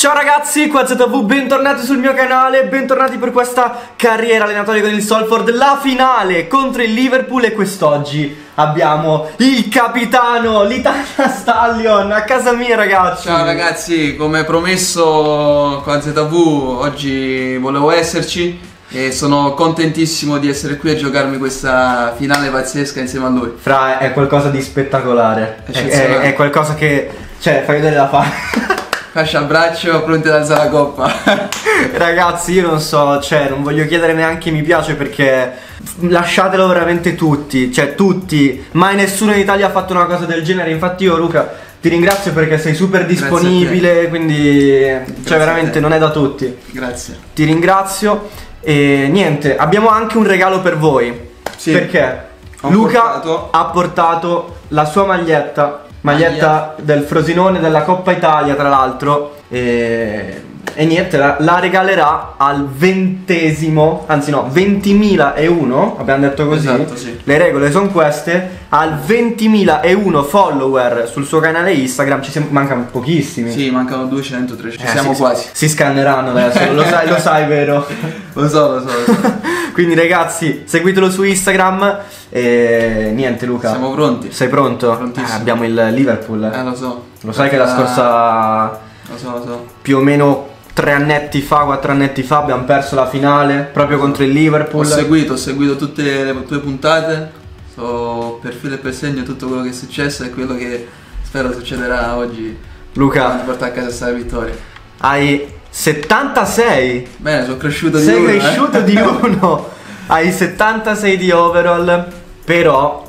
Ciao ragazzi, qua ZV, bentornati sul mio canale, bentornati per questa carriera allenatoria con il Solford, la finale contro il Liverpool e quest'oggi abbiamo il capitano, l'Italia Stallion, a casa mia ragazzi. Ciao ragazzi, come promesso con ZV oggi volevo esserci e sono contentissimo di essere qui a giocarmi questa finale pazzesca insieme a lui. Fra, è qualcosa di spettacolare, è, è, è qualcosa che, cioè, fai vedere la fa. Fascia al braccio, pronti ad alzare la coppa. Ragazzi, io non so, cioè, non voglio chiedere neanche mi piace perché lasciatelo veramente tutti, cioè tutti. Mai nessuno in Italia ha fatto una cosa del genere. Infatti io, Luca, ti ringrazio perché sei super disponibile, quindi Grazie cioè veramente non è da tutti. Grazie. Ti ringrazio e niente, abbiamo anche un regalo per voi. Sì. Perché Ho Luca portato... ha portato la sua maglietta maglietta del Frosinone della Coppa Italia tra l'altro. E, e niente la, la, regalerà al ventesimo anzi no 20.001 abbiamo detto così. Esatto, sì. le regole sono queste. Al 20.001 follower sul suo canale Instagram ci mancano pochissimi. Sì mancano 200 300 ci eh, siamo si, quasi. si scanneranno adesso lo sai lo sai vero? Lo so lo so, lo so. quindi ragazzi seguitelo su Instagram e niente Luca. Siamo pronti. Sei pronto? Eh, abbiamo il Liverpool. Eh lo so. Lo sai che la scorsa... Lo so, lo so. Più o meno tre annetti fa, quattro annetti fa abbiamo perso la finale proprio contro il Liverpool. Ho seguito, ho seguito tutte le tue puntate. So per filo e per segno tutto quello che è successo e quello che spero succederà oggi. Luca. Per portare a casa questa vittoria. Hai 76. Bene, sono cresciuto di Sei uno. Sei cresciuto eh? di uno. Hai 76 di overall. Però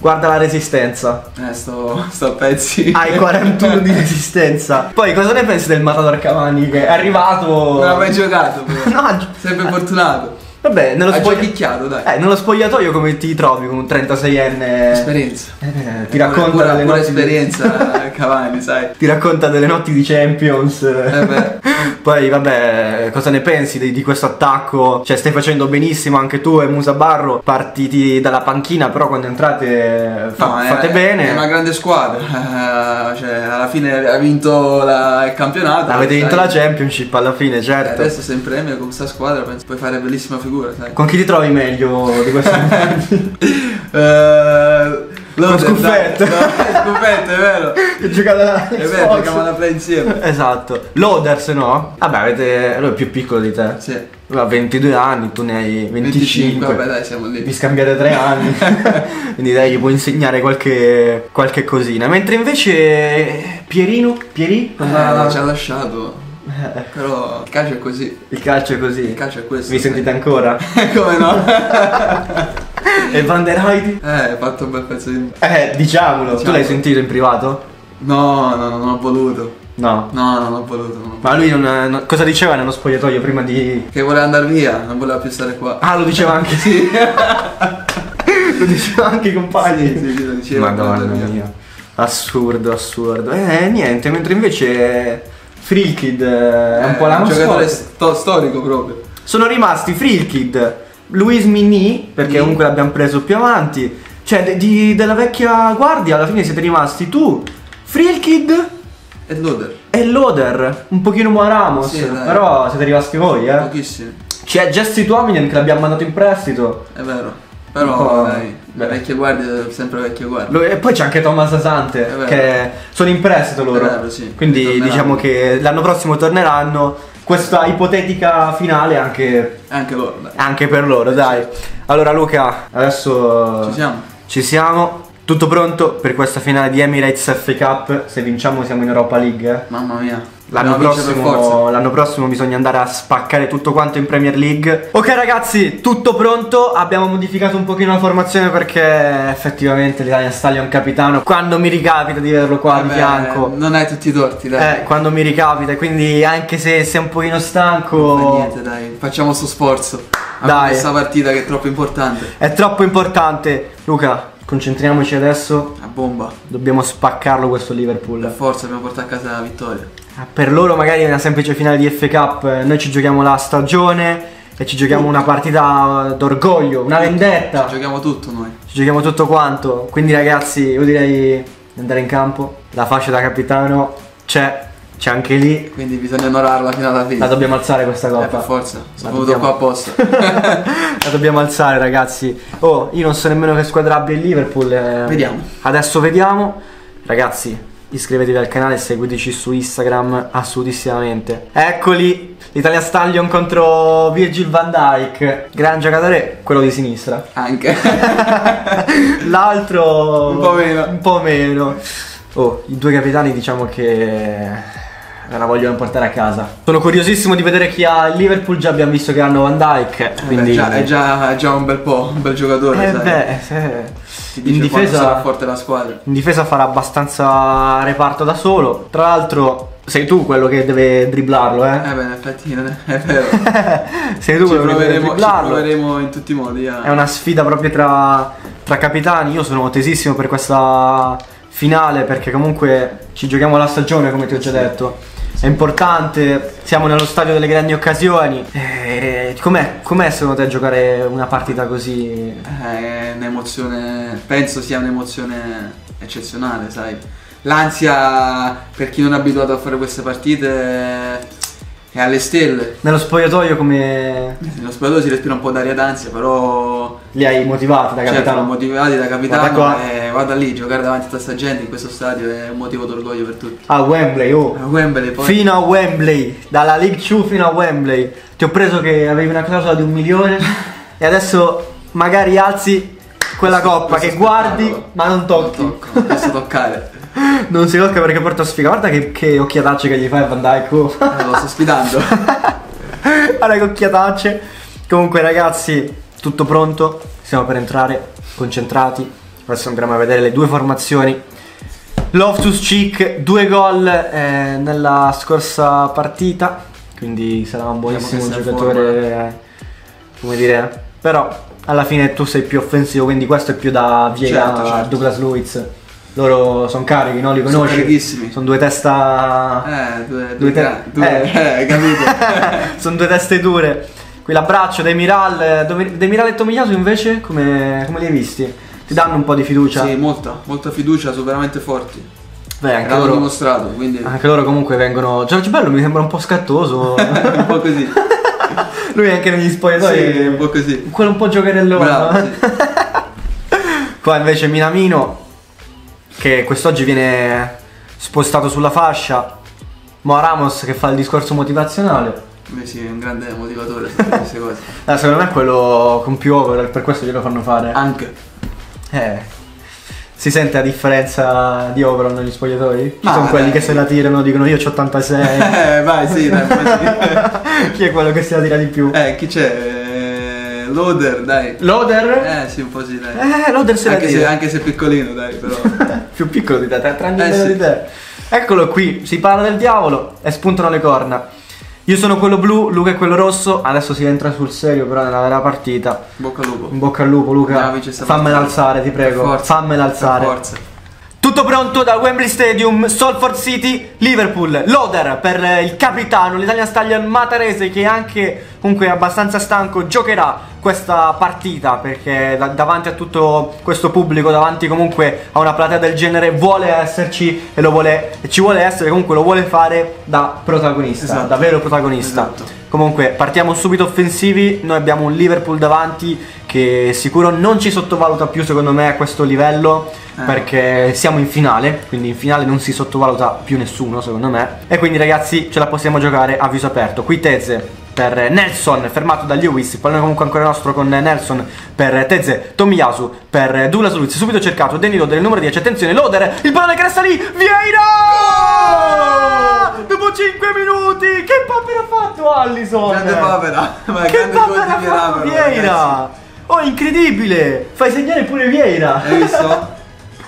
Guarda la resistenza. Eh, sto, sto a pezzi. Hai 41 di resistenza. Poi cosa ne pensi del Matador Cavani che è arrivato. Non ha mai giocato, però. no, sempre fortunato. Vabbè, nello, spogli... dai. Eh, nello spogliatoio come ti trovi con un 36enne? Esperienza. Eh, ti racconta pure, delle pure esperienza. Cavani, sai. Ti racconta delle notti di Champions. Eh Poi vabbè, cosa ne pensi di, di, questo attacco? Cioè stai facendo benissimo anche tu e Musa Barro, partiti dalla panchina, però quando entrate fa, no, fate è, bene. È una grande squadra. Cioè, alla fine ha vinto la, il campionato. Avete vinto la Championship alla fine, certo. Eh, adesso sei in premio con questa squadra, penso puoi fare bellissima figura sai. Con chi ti trovi meglio di questi momenti? uh, Lo scuffetto. No, scuffetto, è vero. Che giocate È vero, giochiamo alla play insieme. Esatto. Loaders, no? Vabbè, avete. Lui è più piccolo di te. Sì. Lui ha 22 anni, tu ne hai 25. 25 vabbè, dai, siamo lì. Vi scambiate 3 anni. Quindi dai, gli puoi insegnare qualche, qualche cosina. Mentre invece Pierino, Pieri? Eh, ci ha lasciato. Però il calcio è così. Il calcio è così. Il calcio è questo. Mi sentite ancora? Come no? e Van der Heidi? Eh, hai fatto un bel pezzo di. Eh, diciamolo. diciamolo. Tu l'hai sentito in privato? No, no, no non ho voluto. No. No, non ho voluto. Non Ma lui non, non, cosa diceva nello spogliatoio prima di. Che voleva andare via, non voleva più stare qua. Ah, lo diceva anche sì. lo diceva anche i compagni. Sì, sì, lo diceva. Madonna mia. Assurdo, assurdo. Eh, niente, mentre invece Freakid è un po' la Un giocatore sto- storico proprio. Sono rimasti Freakid, Luis Mini, perché comunque l'abbiamo preso più avanti. Cioè, de- di- della vecchia guardia, alla fine siete rimasti tu, Freakid E Loader. e Loader. Un pochino Moa Ramos, Sì, però siete rimasti voi, eh. Pochissimi. C'è Jesse Tuominen che l'abbiamo mandato in prestito. È vero. Però dai, beh. vecchie guardie, sempre vecchie guardie. Lo- E poi c'è anche Thomas Asante, che sono in prestito loro. È vero, sì. Quindi diciamo che l'anno prossimo torneranno. Questa ipotetica finale anche, Anche loro, dai. anche per loro, dai. Allora Luca, adesso Ci siamo. ci siamo. Tutto pronto per questa finale di Emirates FA Cup? Se vinciamo siamo in Europa League. eh? Mamma mia. L'anno prossimo, l'anno prossimo bisogna andare a spaccare tutto quanto in Premier League. Ok ragazzi, tutto pronto. Abbiamo modificato un pochino la formazione perché effettivamente l'Italia Stallion è un capitano. Quando mi ricapita di averlo qua di Vabbè, fianco. Non hai tutti i torti, dai. Eh, quando mi ricapita, quindi anche se sei un pochino Non stanco. fa niente, dai. Facciamo sto sforzo. Dai. Questa partita che è troppo importante. È troppo importante. Luca, concentriamoci adesso. Bomba. Dobbiamo spaccarlo questo Per Liverpool. forza dobbiamo portare a casa la vittoria. Per loro magari è una semplice finale di FA Cup, noi ci giochiamo la stagione e ci giochiamo una partita d'orgoglio, una vendetta. Ci giochiamo tutto noi. Ci giochiamo tutto quanto. Quindi ragazzi, io direi di andare in campo. La fascia da capitano c'è. C'è anche lì. Quindi bisogna onorarla fino alla fine. La dobbiamo alzare questa coppa. Eh, per forza, sono venuto dobbiamo... qua apposta. la dobbiamo alzare, ragazzi. Oh, io non so nemmeno che squadra abbia il Liverpool. Eh. Vediamo. Adesso vediamo. Ragazzi, iscrivetevi al canale e seguiteci su Instagram assolutissimamente. Eccoli, l'Italia Stallion contro Virgil van Dyke. Gran giocatore, quello di sinistra. Anche. L'altro un po' meno. Un po' meno. Oh, i due capitani diciamo che me la vogliono portare a casa. Sono curiosissimo di vedere chi ha il Liverpool. Già abbiamo visto che hanno Van Dyke. Eh quindi... Beh, già, è, già, è, già, un bel po', un bel giocatore. Eh sai. beh, se... in difesa sarà forte la squadra. In difesa farà abbastanza reparto da solo. Tra l'altro. Sei tu quello che deve dribblarlo, eh? Eh beh, in effetti non è, è vero. Sei tu ci quello che deve dribblarlo. Ci proveremo in tutti i modi. Eh. È una sfida proprio tra, tra capitani. Io sono tesissimo per questa finale perché comunque ci giochiamo la stagione, come ti ho già detto è importante, siamo nello stadio delle grandi occasioni. Eh, com'è, com'è, secondo te giocare una partita così? Eh, è un'emozione, penso sia un'emozione eccezionale, sai. L'ansia per chi non è abituato a fare queste partite è alle stelle. Nello spogliatoio come... Nello spogliatoio si respira un po' d'aria d'ansia, però... Li hai motivati da certo, capitano? Certo, motivati da capitano guarda e guarda lì, giocare davanti a questa gente in questo stadio è un motivo d'orgoglio per tutti. A Wembley, oh! A Wembley poi. Fino a Wembley, dalla League 2 fino a Wembley. Ti ho preso che avevi una clausola di un milione e adesso magari alzi quella coppa che guardi ma non tocchi. Non tocco, non posso toccare. non si tocca perché porta sfiga. Guarda che, che occhiatacce che gli fai a Van Dyke. Oh. Eh, lo sto sfidando. Guarda che occhiatacce. Comunque ragazzi, tutto pronto. Stiamo per entrare, concentrati. Adesso andremo a vedere le due formazioni. Loftus Cheek, due gol eh, nella scorsa partita. Quindi sarà un buonissimo giocatore. Eh, come dire. Però alla fine tu sei più offensivo, quindi questo è più da Viega certo, certo. Douglas Lewis. Loro sono carichi, no? Li conosci? Sono carichissimi. Sono due testa. Eh, due, due, te... due eh. eh, capito? sono due teste dure. Qui l'abbraccio dei Miral. Dei Miral e Tomiyasu invece, come... come li hai visti? Ti danno un po' di fiducia? Sì, molta, molta fiducia, sono veramente forti. Beh, anche loro, dimostrato, quindi... anche loro comunque vengono. Giorgio Bello mi sembra un po' scattoso. un po' così. Lui anche negli spogliatoi. Sì, un po' così. Quello un po' giocherellone. Bravo, sì. Qua invece Minamino che quest'oggi viene spostato sulla fascia. Mo Ramos che fa il discorso motivazionale. Beh sì, è un grande motivatore su queste cose. eh, secondo me è quello con più over, per questo glielo fanno fare. Anche. Eh. Si sente la differenza di overall negli spogliatori? Ci sono quelli che se la tirano dicono io ho 86. eh, vai, sì, dai, Chi è quello che se la tira di più? Eh, chi c'è? Loader, dai. Loader? Eh, sì, un po' sì, dai. Eh, Loader se anche se, anche se piccolino, dai, però. Più piccolo di te, tre anni eh, sì. di te. Eccolo qui, si parla del diavolo e spuntano le corna. Io sono quello blu, Luca è quello rosso. Adesso si entra sul serio, però, nella vera partita. Bocca al lupo. In bocca al lupo, Luca. Fammela alzare, ti prego. Fammela alzare. Forza. Tutto pronto da Wembley Stadium, Salford City, Liverpool, Loder per il capitano, l'Italian Stallion Matarese che anche comunque abbastanza stanco giocherà questa partita perché da davanti a tutto questo pubblico, davanti comunque a una platea del genere vuole esserci e lo vuole, ci vuole essere, comunque lo vuole fare da protagonista, esatto. da vero protagonista. Esatto. Comunque partiamo subito offensivi, noi abbiamo un Liverpool davanti che sicuro non ci sottovaluta più secondo me a questo livello eh. perché siamo in finale, quindi in finale non si sottovaluta più nessuno secondo me e quindi ragazzi ce la possiamo giocare a viso aperto. Qui Tezze per Nelson fermato da Lewis, il pallone comunque ancora nostro con Nelson per Tezze, Tomiyasu per Douglas Luiz, subito cercato, Danny Loder il numero 10, attenzione Loder, il pallone che resta lì, Vieira! Dopo 5 minuti, che papera ha fatto Allison? Grande papera, ma che papera ha fatto Vieira? Oh, incredibile! Fai segnare pure Vieira! Hai visto?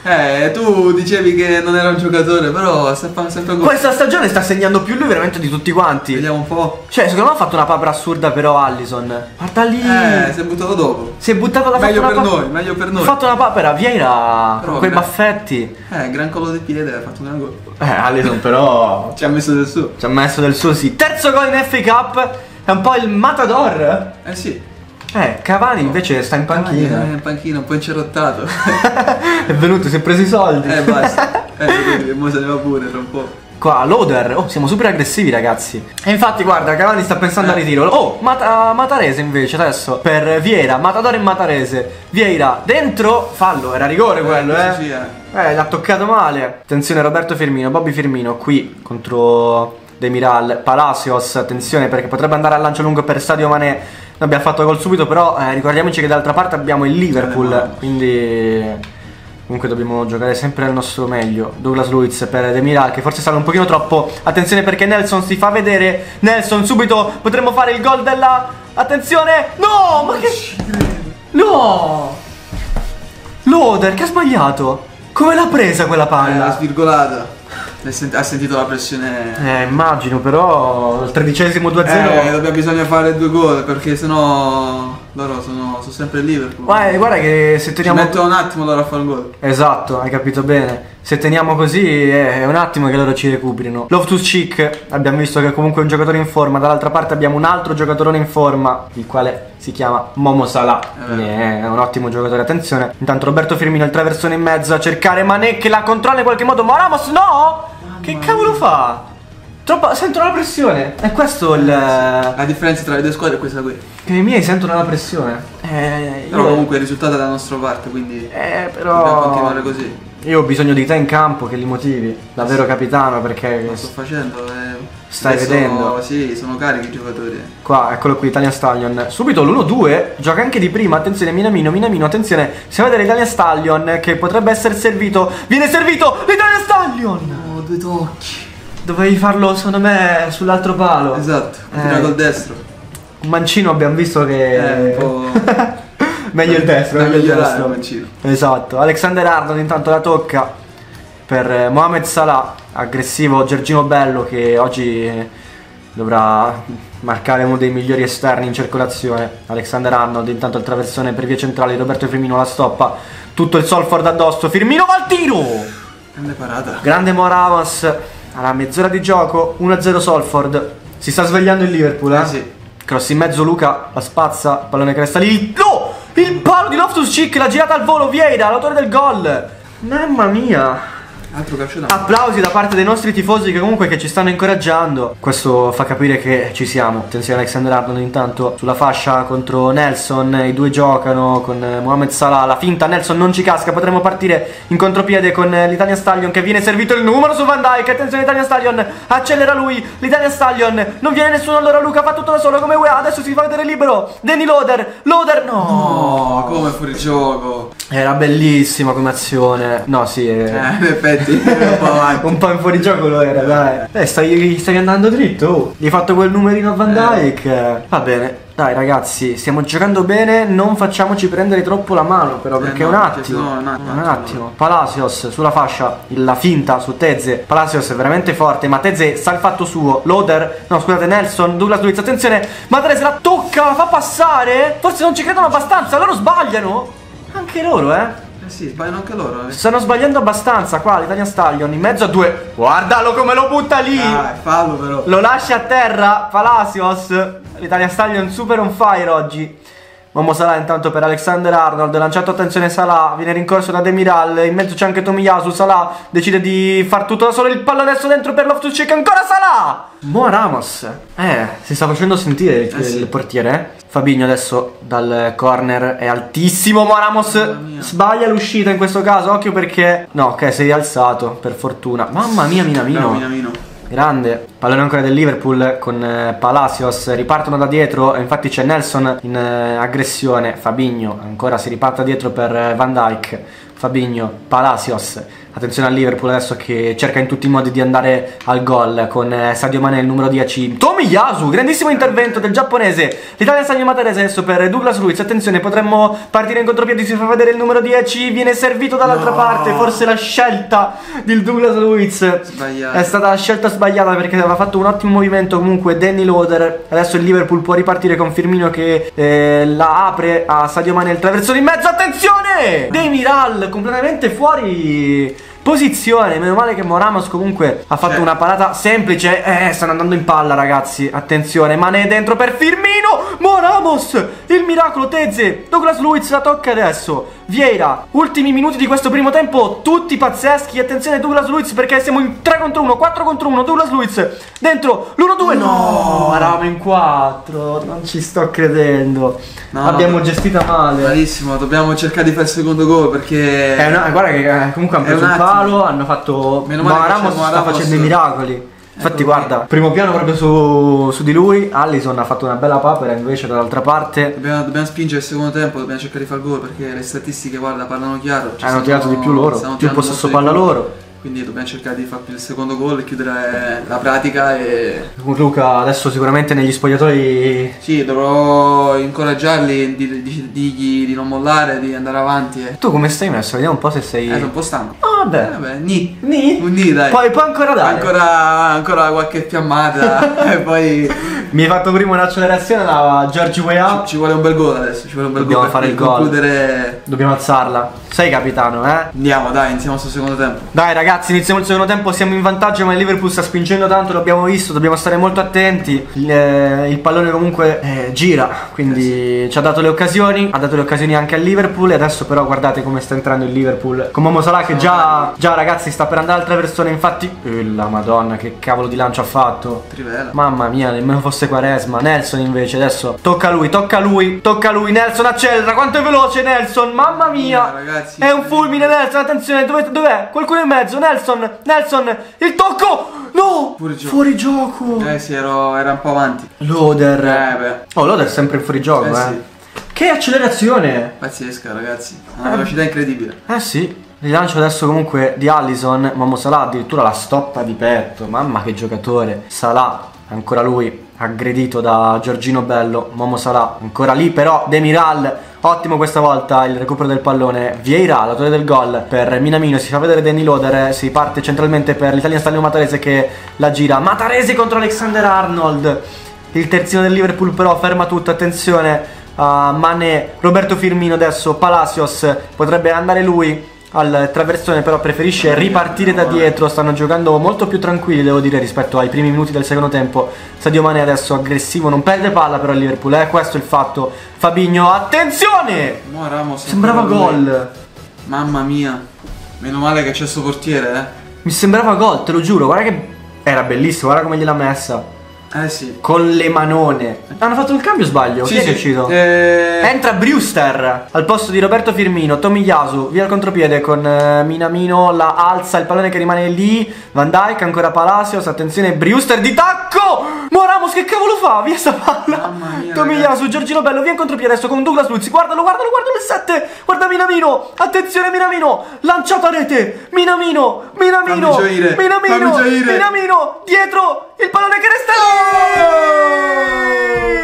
Eh, tu dicevi che non era un giocatore, però sta sempre un Questa stagione sta segnando più lui veramente di tutti quanti. Vediamo un po'. Cioè, secondo me ha fatto una papera assurda però Allison. Guarda lì. Eh, si è buttato dopo. Si è buttato da Meglio per noi, meglio per noi. Ha fatto una papera, Vieira però, con quei gran... baffetti. Eh, gran collo del piede, ha fatto un gran gol. Eh, Allison però ci ha messo del suo. Ci ha messo del suo, sì. Terzo gol in FA Cup. È un po' il matador. Eh sì. Eh, Cavani invece sta in panchina. Cavani è in panchina, un po' incerottato. è venuto, si è preso i soldi. Eh, basta. Eh, mo se ne va pure tra un po'. Qua, Loader, oh, siamo super aggressivi ragazzi. E infatti guarda, Cavani sta pensando Eh. al ritiro. Oh, Mata- Matarese invece adesso, per Vieira, Matador e Matarese. Vieira, dentro, fallo, era rigore quello, eh. Sì, eh. Eh, l'ha toccato male. Attenzione Roberto Firmino, Bobby Firmino qui contro Demiral, Palacios, attenzione perché potrebbe andare al lancio lungo per Stadio Mané. Abbiamo fatto gol subito, però eh, ricordiamoci che dall'altra parte abbiamo il Liverpool, quindi comunque dobbiamo giocare sempre al nostro meglio. Douglas Luiz per Demiral che forse sale un pochino troppo. Attenzione perché Nelson si fa vedere. Nelson subito potremmo fare il gol della Attenzione! No, ma che No! Loader, che ha sbagliato? Come l'ha presa quella Eh, la palla? svirgolata. Sent- hai sentito la pressione? Eh, immagino, però al tredicesimo 2-0. Eh, dobbiamo bisogna fare due gol perché sennò loro sono, sono sempre il Liverpool. Guarda, guarda che se Ci teniamo. mettono un attimo loro a fare il gol. Esatto, hai capito bene. Se teniamo così eh, è un attimo che loro ci recuperino. Loftus Cheek, abbiamo visto che comunque è un giocatore in forma. Dall'altra parte abbiamo un altro giocatore in forma, il quale si chiama Momo Salah. Eh, È un ottimo giocatore, attenzione. Intanto Roberto Firmino, il traversone in mezzo a cercare Mané che la controlla in qualche modo. Ma Ramos no! Che cavolo fa? Troppa, sentono la pressione. È questo il. La differenza tra le due squadre è questa qui. Che i miei sentono la pressione. Eh, Però io- comunque il risultato è dalla nostra parte, quindi Eh, dobbiamo però. continuare così. Io ho bisogno di te in campo che li motivi, davvero capitano, perché Lo sto facendo. eh. Stai Adesso, vedendo? Sì, sono carichi i giocatori. qua, eccolo qui, Italian Stallion. Subito l'1-2, gioca anche di prima, attenzione Minamino, Minamino, attenzione, si vede l'Italian Stallion che potrebbe essere servito. Viene servito l'Italian Stallion! Oh, due tocchi. Dovevi farlo secondo me sull'altro palo. Esatto, Eh. tira col destro. Un mancino abbiamo visto che... Eh, un po'. meglio il destro, meglio il destro. mancino. Esatto, Alexander Arnold intanto la tocca per eh, Mohamed Salah, aggressivo Giorgino Bello che oggi eh, dovrà marcare uno dei migliori esterni in circolazione. Alexander Arnold intanto il traversone per via centrale, Roberto Firmino la stoppa, tutto il Solford addosso, Firmino va al tiro! Grande parata. Grande Moravas, alla mezz'ora di gioco, 1-0 Solford, si sta svegliando il Liverpool eh? Eh sì. Cross in mezzo Luca, la spazza, pallone che resta lì. No! Il palo di Loftus Cheek, l'ha girata al volo Vieira, l'autore del gol. Mamma mia. Altro calcio da. Applausi da parte dei nostri tifosi che comunque che ci stanno incoraggiando. Questo fa capire che ci siamo. Attenzione Alexander Arnold intanto sulla fascia contro Nelson. I due giocano con eh, Mohamed Salah. La finta Nelson non ci casca. Potremmo partire in contropiede con eh, l'Italian Stallion che viene servito il numero su Van Dyke. Attenzione Italian Stallion. Accelera lui. L'Italian Stallion. Non viene nessuno allora Luca fa tutto da solo come UEA. Adesso si fa vedere libero. Danny Loader. Loader no. Oh, come fuori gioco. Era bellissima come azione. No, sì. Eh, eh. in effetti, un po' avanti. Un po' in fuorigioco lo era, dai. Eh, stai, stai andando dritto. oh. Gli hai fatto quel numerino a Van Eh. Dyke. Va bene. Dai ragazzi, stiamo giocando bene, non facciamoci prendere troppo la mano però, Eh, perché no, un attimo, è un attimo, un attimo. Palacios sulla fascia, la finta su Tezze. Palacios è veramente forte, ma Tezze sa il fatto suo. Loader, no scusate, Nelson, Douglas Luiz, attenzione, Madre se la tocca, la fa passare. Forse non ci credono abbastanza, loro sbagliano. Anche loro, eh. Eh sì, sbagliano anche loro. Eh. Stanno sbagliando abbastanza qua l'Italian Stallion in mezzo a due. Guardalo come lo butta lì. Dai, fallo però. Lo lascia a terra Palacios. L'Italian Stallion super on fire oggi. Momo Salah intanto per Alexander Arnold, lanciato attenzione Salah, viene rincorso da Demiral, in mezzo c'è anche Tomiyasu, Salah decide di far tutto da solo, il pallo adesso dentro per Loftus Cheek, ancora Salah! Mo Ramos, eh, si sta facendo sentire il, Eh sì. il portiere, eh. Fabinho adesso dal corner è altissimo, Mo Ramos sbaglia l'uscita in questo caso, occhio perché... No, ok, si è rialzato, per fortuna. Mamma mia, Minamino. Bravo, Minamino. Grande, pallone ancora del Liverpool con eh, Palacios, ripartono da dietro, infatti c'è Nelson in eh, aggressione, Fabinho ancora si riparte dietro per eh, Van Dyke, Fabinho, Palacios, attenzione al Liverpool adesso che cerca in tutti i modi di andare al gol con eh, Sadio Mane il numero 10, Tomiyasu, grandissimo intervento del giapponese, l'Italia Sadio Matarese adesso per Douglas Luiz, attenzione potremmo partire in contropiede, si fa vedere il numero 10, viene servito dall'altra No. parte, forse la scelta del Douglas Luiz Sbagliato. è stata la scelta sbagliata perché aveva fatto un ottimo movimento comunque Danny Loader. Adesso il Liverpool può ripartire con Firmino che eh, la apre a Sadio Mane il traversone in mezzo. Attenzione! Demiral completamente fuori posizione. Meno male che Moramos comunque ha fatto eh. una parata semplice. Eh, stanno andando in palla, ragazzi. Attenzione, Mane dentro per Firmino. Moramos, il miracolo Tezze. Douglas Luiz la tocca adesso. Vieira, ultimi minuti di questo primo tempo, tutti pazzeschi. Attenzione Douglas Luiz perché siamo in 3 contro 1, 4 contro 1. Douglas Luiz dentro l'1-2. No, eravamo in 4. Non ci sto credendo. No, Abbiamo no, gestita male. Malissimo, dobbiamo cercare di fare il secondo gol perché. No, guarda che eh, comunque hanno preso il palo, hanno fatto. Meno male Ma Ramos sta facendo i miracoli. Infatti, guarda, primo piano proprio su, su, di lui. Allison ha fatto una bella papera invece dall'altra parte. Dobbiamo, dobbiamo, spingere il secondo tempo, dobbiamo cercare di fare gol perché le statistiche, guarda, parlano chiaro. Hanno tirato di più loro, più possesso palla loro quindi dobbiamo cercare di fare il secondo gol e chiudere la pratica e... Con Luca adesso sicuramente negli spogliatoi... Sì, dovrò incoraggiarli, di, di, di, di non mollare, di andare avanti. E... Tu come stai messo? Vediamo un po' se sei... Eh, sono un po' stanco. Ah, vabbè. Eh, vabbè, ni. Ni? Un ni, dai. Poi puoi ancora dare? Ancora, ancora qualche fiammata e poi... Mi hai fatto prima un'accelerazione da Giorgi Weah. Ci, ci, vuole un bel gol adesso, ci vuole un bel Dobbiamo gol fare il gol. Concludere... Dobbiamo alzarla. Sei capitano, eh? Andiamo, dai, iniziamo sul secondo tempo. Dai ragazzi, iniziamo il secondo tempo, siamo in vantaggio ma il Liverpool sta spingendo tanto, l'abbiamo visto, dobbiamo stare molto attenti. Il, eh, il pallone comunque eh, gira, quindi eh sì. ci ha dato le occasioni, ha dato le occasioni anche al Liverpool e adesso però guardate come sta entrando il Liverpool. Con Momo Salah che già, già ragazzi sta per andare altre persone, infatti... Eh, la madonna, che cavolo di lancio ha fatto. Trivela. Mamma mia, nemmeno fosse Quaresma. Nelson invece adesso tocca a lui, tocca a lui, tocca a lui. Nelson accelera, quanto è veloce Nelson, mamma mia. ragazzi, è un fulmine Nelson, attenzione, dov'è? dov'è? Qualcuno in mezzo, Nelson, Nelson, il tocco! No! Fuori gioco. Fuori gioco. Eh sì, ero, era un po' avanti. Loader. Eh beh. Oh, Loader è sempre in fuori gioco, eh. eh. Sì. Che accelerazione! Pazzesca, ragazzi. Una eh. velocità incredibile. Eh sì. Rilancio adesso comunque di Allison, Momo Salah addirittura la stoppa di petto, mamma che giocatore. Salah, ancora lui, aggredito da Giorgino Bello, Momo Salah, ancora lì però Demiral, ottimo questa volta il recupero del pallone, Vieira, l'autore del gol per Minamino, si fa vedere Danny Loder, si parte centralmente per l'Italian Stallion Matarese che la gira, Matarese contro Alexander Arnold, il terzino del Liverpool però ferma tutto, attenzione a Mané, Roberto Firmino adesso, Palacios, potrebbe andare lui, al traversone però preferisce ripartire da dietro. Stanno giocando molto più tranquilli devo dire rispetto ai primi minuti del secondo tempo. Sadio Mane adesso aggressivo non perde palla però il Liverpool è eh? questo il fatto. Fabigno attenzione! No, Ramos, sembrava gol. Mamma mia. Meno male che c'è il suo portiere eh. Mi sembrava gol te lo giuro. Guarda che era bellissimo guarda come gliel'ha messa eh sì. Con le manone. Hanno fatto il cambio sbaglio? Sì, Chi sì. è uscito? Eh... Entra Brewster al posto di Roberto Firmino. Tomiyasu via il contropiede con uh, Minamino. La alza il pallone che rimane lì. Van Dyke ancora Palacios. Attenzione, Brewster di tacco. Moramos che cavolo fa? Via sta palla. Tomiyasu, Giorgino Bello via in contropiede adesso con Douglas Luzzi. Guardalo, guardalo, guardalo il 7. Guarda Minamino. Attenzione Minamino. Lanciata a rete. Minamino. Minamino. Minamino. Minamino. Dietro il pallone che resta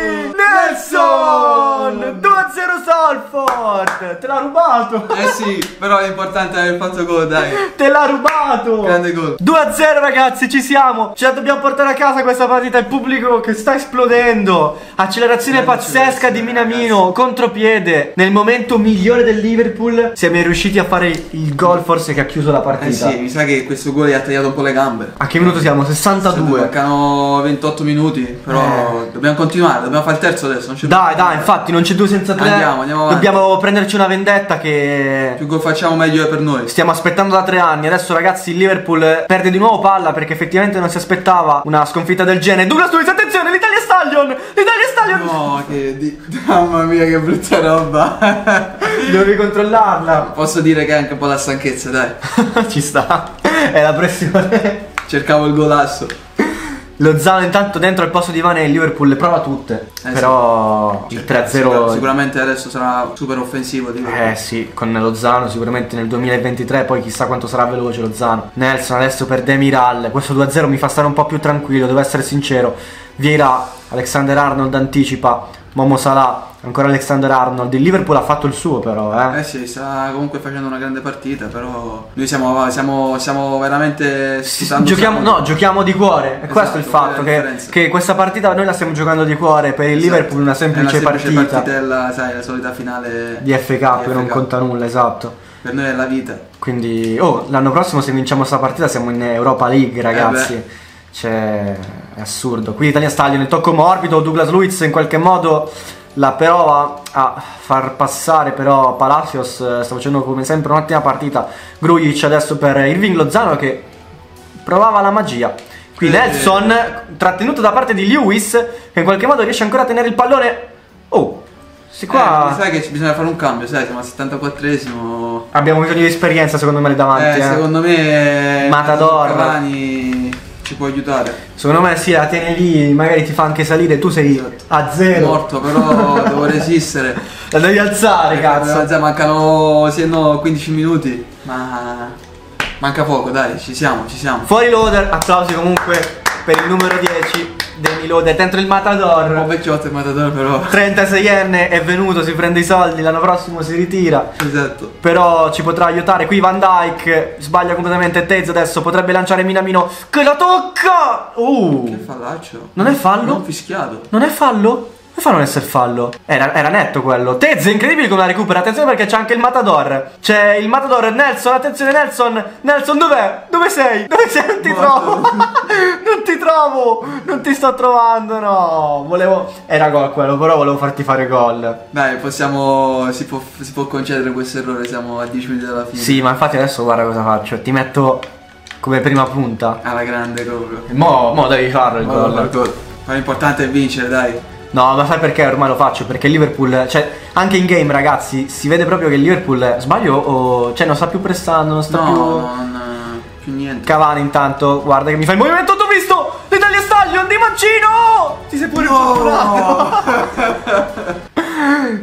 lì! Nelson! 2-0 Salford! Te l'ha rubato! Eh sì, però è importante aver fatto gol, dai! Te l'ha rubato! Grande gol! 2-0 ragazzi, ci siamo! Ce la dobbiamo portare a casa questa partita, il pubblico che sta esplodendo! Accelerazione Grande pazzesca di Minamino, ragazzi. contropiede! Nel momento migliore del Liverpool siamo riusciti a fare il gol forse che ha chiuso la partita. Eh sì, mi sa che questo gol gli ha tagliato un po' le gambe. A che minuto siamo? 62. Mancano 28 minuti, però eh. dobbiamo continuare, dobbiamo fare il terzo adesso. dai, dai, infatti non c'è due senza tre. Andiamo, andiamo avanti. Dobbiamo prenderci una vendetta che... Più gol facciamo meglio è per noi. Stiamo aspettando da tre anni, adesso ragazzi il Liverpool perde di nuovo palla perché effettivamente non si aspettava una sconfitta del genere. Douglas Luiz, attenzione, l'Italia Stallion! L'Italia Stallion! No, che di... Mamma mia, che brutta roba! Devi controllarla. Posso dire che è anche un po' la stanchezza, dai. Ci sta. È la pressione. Cercavo il golasso. Lozano intanto dentro al posto di Vane e Liverpool le prova tutte. Eh però sì. il 3-0 Sicur sicuramente adesso sarà super offensivo. Eh sì, con Lozano sicuramente nel 2023 poi chissà quanto sarà veloce Lozano. Nelson adesso per Demiral. Questo 2-0 mi fa stare un po' più tranquillo, devo essere sincero. Vieira, Alexander Arnold anticipa, Momo Salah Ancora Alexander Arnold. Il Liverpool ha fatto il suo, però. Eh, eh sì, sta comunque facendo una grande partita. Però noi siamo, siamo, siamo veramente. Giochiamo, no, giochiamo di cuore. E esatto, questo è il fatto. Che, che, questa partita noi la stiamo giocando di cuore. Per il esatto. Liverpool una semplice, è una semplice partita. partitella, sai, la solita finale di FK, che non conta nulla, esatto. Per noi è la vita. Quindi, oh, l'anno prossimo se vinciamo questa partita siamo in Europa League, ragazzi. Eh cioè, è assurdo. Qui Italia Stadio nel tocco morbido, Douglas Luiz in qualche modo la prova a far passare però Palacios eh, sta facendo come sempre un'ottima partita. Grujic adesso per Irving Lozano che provava la magia. Qui eh, Nelson trattenuto da parte di Lewis che in qualche modo riesce ancora a tenere il pallone. Oh si qua eh, sai che bisogna fare un cambio sai siamo al 74esimo abbiamo bisogno di esperienza secondo me lì davanti eh, eh. secondo me Matador. Cavani ci può aiutare. Secondo me sì, la tiene lì, magari ti fa anche salire, tu sei a zero. Morto, però devo resistere. La devi alzare, cazzo. Alzare, mancano sì, no, 15 minuti, ma manca poco, dai, ci siamo, ci siamo. Fuori loader, applausi comunque per il numero 10 Demi Loader dentro il Matador. Un po' vecchiotto il Matador però. 36enne è venuto, si prende i soldi, l'anno prossimo si ritira. Esatto. Però ci potrà aiutare. Qui Van Dyke sbaglia completamente Tez adesso, potrebbe lanciare Minamino che la tocca! Uh! Che fallaccio. Non è fallo? Non fischiato. Non è fallo? Come fa a non essere fallo? Era, era netto quello. Tezze, incredibile come la recupera. Attenzione perché c'è anche il Matador. C'è il Matador. Nelson, attenzione Nelson. Nelson, dov'è? Dove sei? Dove sei? Non ti trovo. non ti trovo. Non ti sto trovando, no. Volevo... Era gol quello, però volevo farti fare gol. Dai, possiamo... Si può, si può concedere questo errore, siamo a 10 minuti dalla fine. Sì, ma infatti adesso guarda cosa faccio. Ti metto come prima punta. Alla grande proprio. Mo, mo devi farlo il gol. Ma l'importante è vincere, dai. No, ma sai perché ormai lo faccio? Perché Liverpool, cioè, anche in game, ragazzi, si vede proprio che Liverpool, sbaglio o... Cioè, non sta più prestando, non sta no, più... non... più niente. Cavani intanto, guarda che mi fa il movimento, t'ho visto! L'Italia Stallion di Mancino! Ti sei pure no!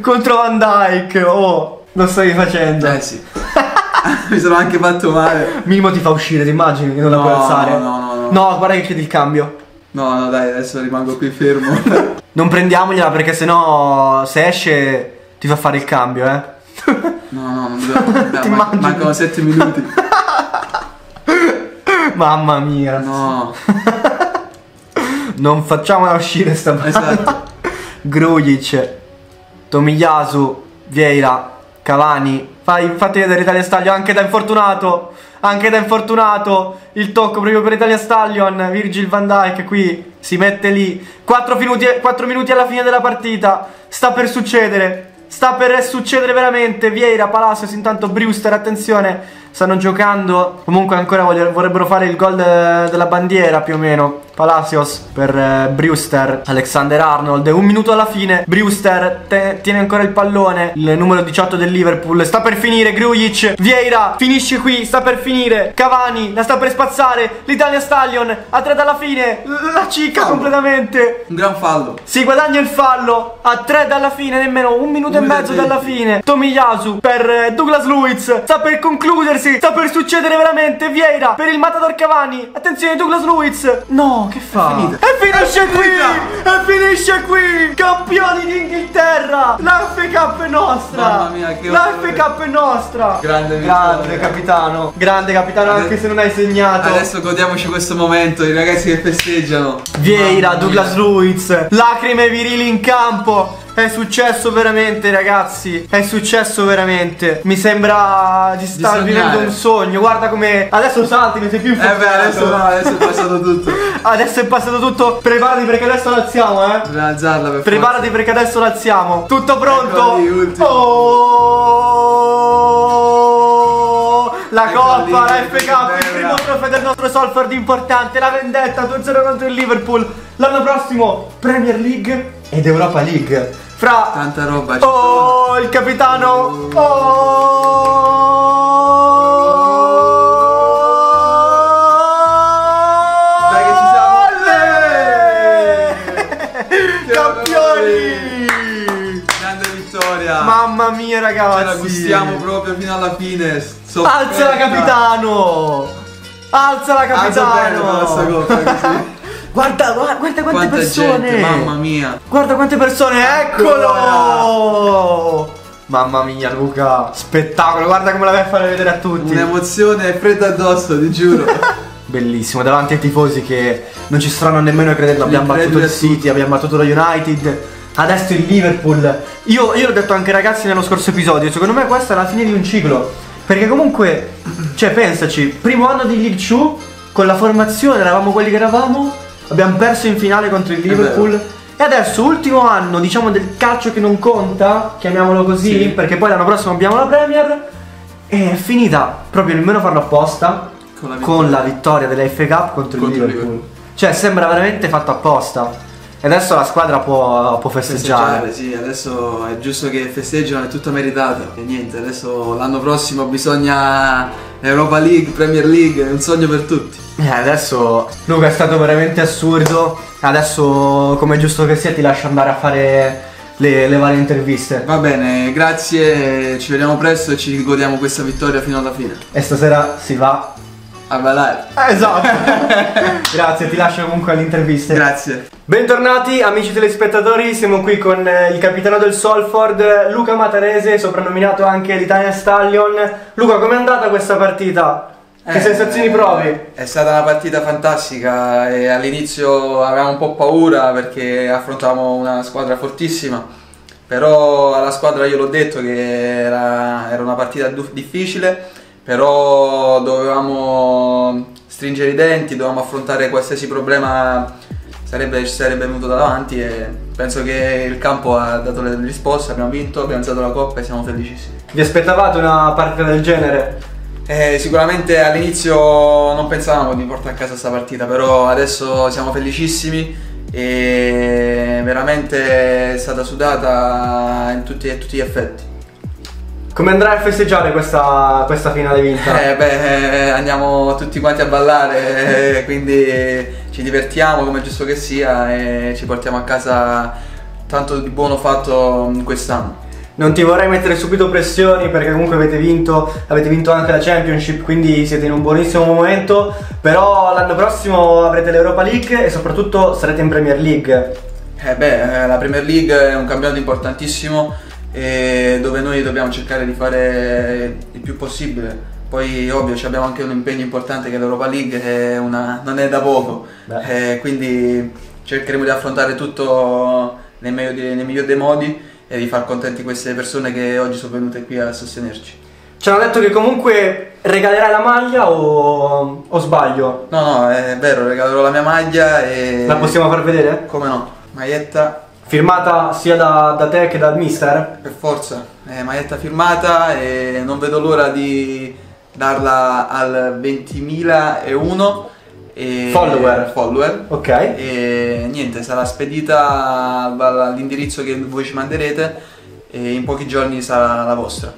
Contro Van Dyke, oh, lo stavi facendo. Eh sì. mi sono anche fatto male. Minimo ti fa uscire, ti immagini che non no, la puoi alzare? No, no, no, no. No, guarda che chiedi il cambio. No, no, dai, adesso rimango qui fermo. non prendiamogliela perché sennò se esce ti fa fare il cambio, eh. no, no, non dobbiamo. Ti man- mancano 7 minuti. Mamma mia. No. non facciamola uscire sta Esatto. Grujic, Tomiyasu, Vieira, Cavani. Fai, fatti vedere Italia Staglio anche da infortunato anche da infortunato il tocco proprio per Italia Stallion Virgil van Dijk qui si mette lì. 4 minuti, 4 minuti alla fine della partita. Sta per succedere sta per succedere veramente. Vieira, Palacios intanto Brewster attenzione stanno giocando. Comunque ancora vorrebbero fare il gol de della bandiera più o meno Palacios per eh, Brewster, Alexander Arnold. Un minuto alla fine, Brewster tiene ancora il pallone. Il numero 18 del Liverpool sta per finire. Grujic, Vieira, finisce qui, sta per finire. Cavani, la sta per spazzare. L'Italia Stallion, a tre dalla fine. La cicca fallo. completamente. Un gran fallo. Si guadagna il fallo. A tre dalla fine, nemmeno un minuto un e mezzo dalla fine. Tomiyasu per eh, Douglas Luiz. Sta per concludersi. Sta per succedere veramente. Vieira per il Matador Cavani. Attenzione, Douglas Luiz. No che fa? E finisce qui! E finisce qui! Campioni d'Inghilterra! Cup è nostra! Mamma mia, che Cup è nostra! Grande, Grande capitano! Grande capitano Adè anche se non hai segnato! Adesso godiamoci questo momento, i ragazzi che festeggiano! Vieira, Douglas Luiz, lacrime virili in campo! È successo veramente ragazzi. È successo veramente. Mi sembra di star di vivendo un sogno. Guarda come Adesso salti non sei più Eh beh adesso, adesso è passato tutto. Adesso è passato tutto. Preparati perché adesso l'alziamo eh. Bisogna alzarla per Preparati forza. perché adesso l'alziamo. Tutto pronto? lì, Oh! La ecco coppa, la FK Il primo trofeo del nostro Salford importante La vendetta 2-0 contro il Liverpool. L'anno prossimo Premier League ed Europa League fra tanta roba. Oh, il capitano. Oh. Dai che ci siamo. Campioni. Grande vittoria. Mamma mia, ragazzi. Ce la gustiamo proprio fino alla fine. Alza la capitano. Alza la capitano. Alza bene così. Guarda, guarda, guarda quante Quanta persone! Gente, mamma mia! Guarda quante persone, eccolo! Mamma mia, Luca! Spettacolo, guarda come la vai a fare vedere a tutti! Un'emozione fredda addosso, ti giuro! Bellissimo, davanti ai tifosi che non ci saranno nemmeno a crederlo. Abbiamo battuto il City, abbiamo battuto lo United. Adesso il Liverpool. Io, io l'ho detto anche ai ragazzi nello scorso episodio. Secondo me questa è la fine di un ciclo. Perché comunque, cioè pensaci, primo anno di League 2, con la formazione eravamo quelli che eravamo, abbiamo perso in finale contro il Liverpool. E adesso, ultimo anno, diciamo, del calcio che non conta, chiamiamolo così, sì. perché poi l'anno prossimo abbiamo la Premier. E è finita proprio nemmeno farlo apposta con la vittoria, con la vittoria della FA Cup contro, contro il Liverpool. Liverpool. Cioè, sembra veramente fatto apposta. E adesso la squadra può, può festeggiare. festeggiare. Sì, adesso è giusto che festeggiano, è tutto meritato. E niente, adesso l'anno prossimo bisogna Europa League, Premier League, è un sogno per tutti. Eh, adesso Luca è stato veramente assurdo. Adesso, come è giusto che sia, ti lascio andare a fare le, le, varie interviste. Va bene, grazie, ci vediamo presto e ci godiamo questa vittoria fino alla fine. E stasera si va a ballare. esatto. Grazie, ti lascio comunque all'intervista. Grazie. Bentornati amici telespettatori, siamo qui con eh, il capitano del Solford, Luca Matarese, soprannominato anche l'Italia Stallion. Luca, com'è andata questa partita? Che eh, sensazioni provi? È stata una partita fantastica e all'inizio avevamo un po' paura perché affrontavamo una squadra fortissima, però alla squadra io l'ho detto che era, era una partita difficile però dovevamo stringere i denti, dovevamo affrontare qualsiasi problema sarebbe, ci sarebbe venuto davanti e penso che il campo ha dato le risposte, abbiamo vinto, abbiamo alzato la coppa e siamo felicissimi. Vi aspettavate una partita del genere? Eh, sicuramente all'inizio non pensavamo di portare a casa questa partita, però adesso siamo felicissimi e veramente è stata sudata in tutti, in tutti gli effetti. Come andrai a festeggiare questa, questa finale vinta? Eh beh, eh, andiamo tutti quanti a ballare, eh, quindi ci divertiamo come giusto che sia e ci portiamo a casa tanto di buono fatto quest'anno. Non ti vorrei mettere subito pressioni perché comunque avete vinto, avete vinto anche la Championship, quindi siete in un buonissimo momento, però l'anno prossimo avrete l'Europa League e soprattutto sarete in Premier League. Eh beh, la Premier League è un campionato importantissimo dove noi dobbiamo cercare di fare il più possibile. Poi ovvio abbiamo anche un impegno importante che l'Europa League è una, non è da poco, eh, quindi cercheremo di affrontare tutto nel, meglio di, nel miglior dei modi e di far contenti queste persone che oggi sono venute qui a sostenerci. Ci hanno detto che comunque regalerai la maglia o, o sbaglio? No, no, è vero, regalerò la mia maglia e... La possiamo far vedere? Come no, maglietta Firmata sia da, da, te che dal mister? Per forza, è maglietta firmata e non vedo l'ora di darla al 20.001 e follower. follower. Ok. E niente, sarà spedita all'indirizzo che voi ci manderete e in pochi giorni sarà la vostra.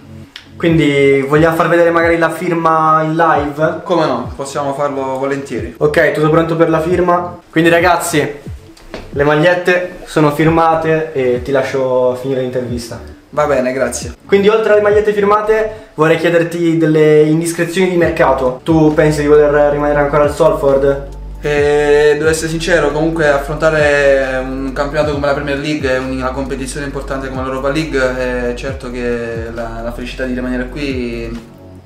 Quindi vogliamo far vedere magari la firma in live? Come no, possiamo farlo volentieri. Ok, tutto pronto per la firma? Quindi ragazzi, le magliette sono firmate e ti lascio finire l'intervista. Va bene, grazie. Quindi oltre alle magliette firmate vorrei chiederti delle indiscrezioni di mercato. Tu pensi di voler rimanere ancora al Solford? E devo essere sincero, comunque affrontare un campionato come la Premier League e una competizione importante come l'Europa League, è certo che la, la felicità di rimanere qui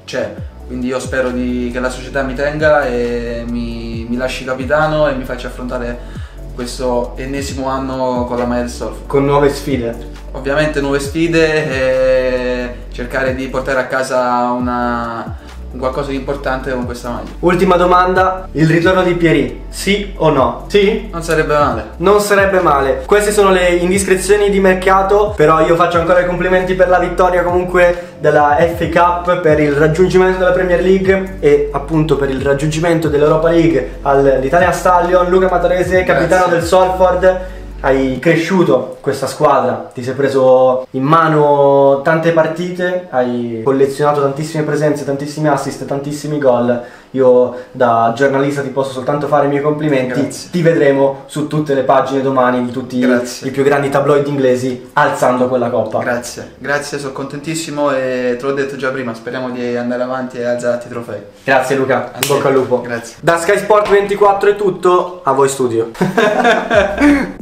c'è. Quindi io spero di, che la società mi tenga e mi, mi lasci capitano e mi faccia affrontare questo ennesimo anno con la maglia del surf. Con nuove sfide? Ovviamente nuove sfide e cercare di portare a casa una, qualcosa di importante con questa maglia. Ultima domanda, il ritorno di Pieri, sì o no? Sì? Non sarebbe male. Non sarebbe male. Queste sono le indiscrezioni di mercato, però io faccio ancora i complimenti per la vittoria comunque della FA Cup, per il raggiungimento della Premier League e appunto per il raggiungimento dell'Europa League all'Italia Stallion. Luca Matarese, capitano Grazie. del Salford hai cresciuto questa squadra, ti sei preso in mano tante partite, hai collezionato tantissime presenze, tantissimi assist, tantissimi gol io da giornalista ti posso soltanto fare i miei complimenti. Grazie. Ti vedremo su tutte le pagine domani di tutti Grazie. i più grandi tabloid inglesi alzando quella coppa. Grazie, grazie, sono contentissimo e te l'ho detto già prima, speriamo di andare avanti e alzare i trofei. Grazie Luca, in bocca al lupo. Grazie. Da Sky Sport 24 è tutto, a voi studio.